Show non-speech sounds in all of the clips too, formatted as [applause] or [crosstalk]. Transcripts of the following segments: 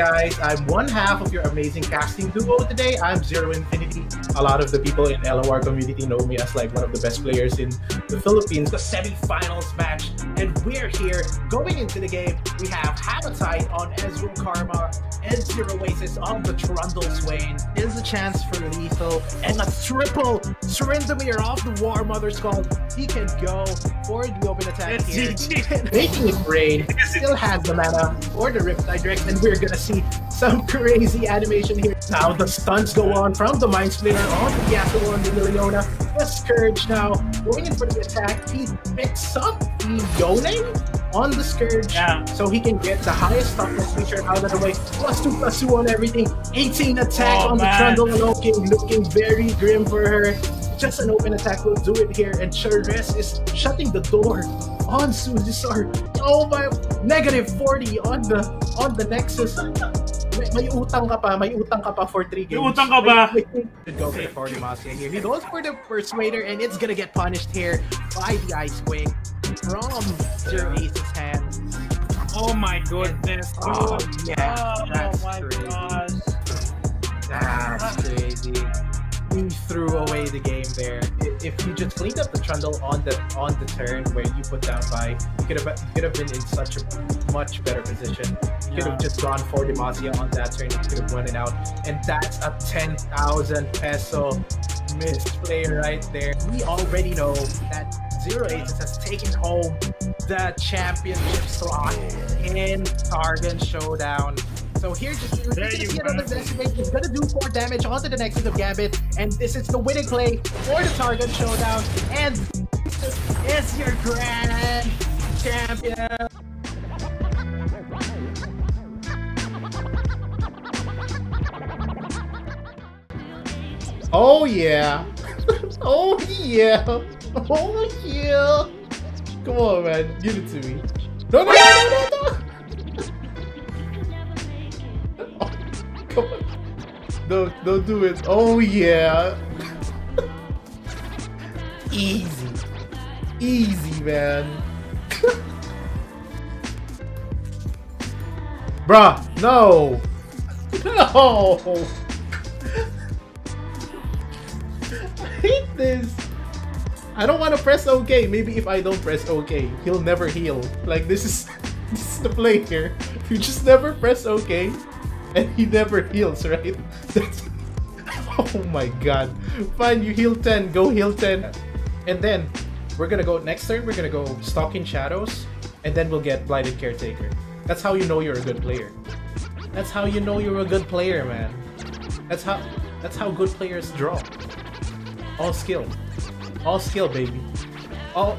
guys. I'm one half of your amazing casting duo today. I'm Zero Infinity. A lot of the people in LOR community know me as like one of the best players in the Philippines. The semi-finals match, and we're here going into the game. We have Hamatite on Ezreal Karma and Zero Oasis on the Trundle Swain. Is a chance for lethal and a triple Tryndamere off the Warmother's Call. He can go for the open attack It's here. GG. Making it rain. Still has the mana for the Riptide Rift, and we're gonna see some [laughs] crazy animation here. Now the stunts go on from the Mind Splitter on the Yasuo and the Liliona. The Scourge now going in for the attack. He picks up the Yone on the Scourge. Yeah. So he can get the highest toughness feature out of the way. Plus two, plus two on everything. 18 attack Oh, on man. the Trundle looking, looking very grim for her. Just an open attack will do it here. And Charez is shutting the door on Suzisar. Oh my, negative 40 on the on the Nexus. May, may utang ka pa, may utang ka pa for 3 games. May utang ka ba? Wait, wait, wait. Should go for the 40 Masia here. He goes for the Persuader and it's gonna get punished here by the Ice Wing from Zero Ace's hands. Oh my goodness. Oh, dude. yeah, Oh that's oh my crazy. gosh. That's crazy. He threw away the game there. If you just cleaned up the trundle on the on the turn where you put down by, you could have you could have been in such a much better position. You could Yeah. have just gone for Demacia on that turn. You could have won it out, and that's a ten thousand peso missed play right there. We already know that Zero Aces has taken home the championship slot in Targon Showdown. So here, just we're There gonna you see another decimate. He's gonna do four damage onto the Nexus of Gambit, and this is the winning play for the Targon Showdown. And this is your grand champion. [laughs] Oh yeah. [laughs] Oh yeah. [laughs] Oh yeah. Come on, man. Give it to me. No, no, no, no, no, no. Come on. Don't do it. Oh yeah. [laughs] Easy. Easy, man. [laughs] Bruh, no. No. I hate this. I don't want to press OK. Maybe if I don't press OK, he'll never heal. Like this is [laughs] this is the play here. You just never press OK, and he never heals, right? [laughs] That's oh my god. Fine, you heal 10, go heal 10. And then we're gonna go next turn, we're gonna go Stalking Shadows, and then we'll get Blighted Caretaker. That's how you know you're a good player. That's how you know you're a good player, man. That's how that's how good players draw. All skill. All skill, baby. All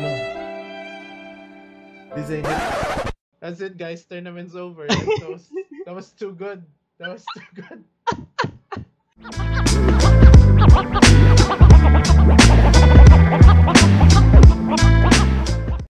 No. This ain't it. That's it, guys. Tournament's over. [laughs] That was, that was too good. That was too good. [laughs]